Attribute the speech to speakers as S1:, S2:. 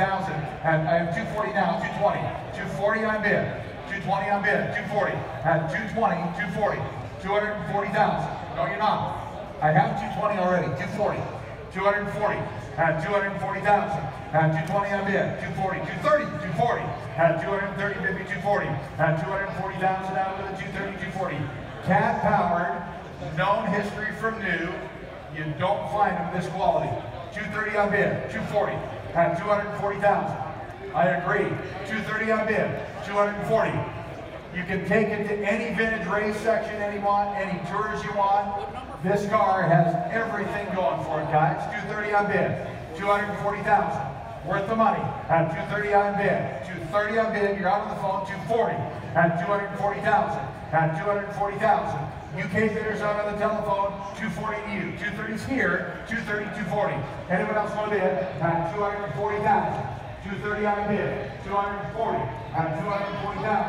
S1: 240,000. And I have 240 now, 220. 240 on bid. 220 on bid. 240. At 220, 240. 240,000. No, you're not. I have 220 already. 240. 240. At 240,000. At 220 on bid. 240. 230. 240. At 230, maybe 240. At 240,000 out of the 230, 240. Cad powered, known history from new. You don't find them this quality. 230 on bid. 240. At 240,000. I agree. 230 on bid. 240. You can take it to any vintage race section any want, any tours you want. This car has everything going for it, guys. 230 on bid. 240,000. Worth the money. At 230 on bid. 230 on bid. You're out on the phone. 240. At 240,000. At 240,000. UK bidders out on the telephone. 240 to you. 230's here. 230, 240. Anyone else want to bid? At 240,000. 230 on bid. 240. At 240,000.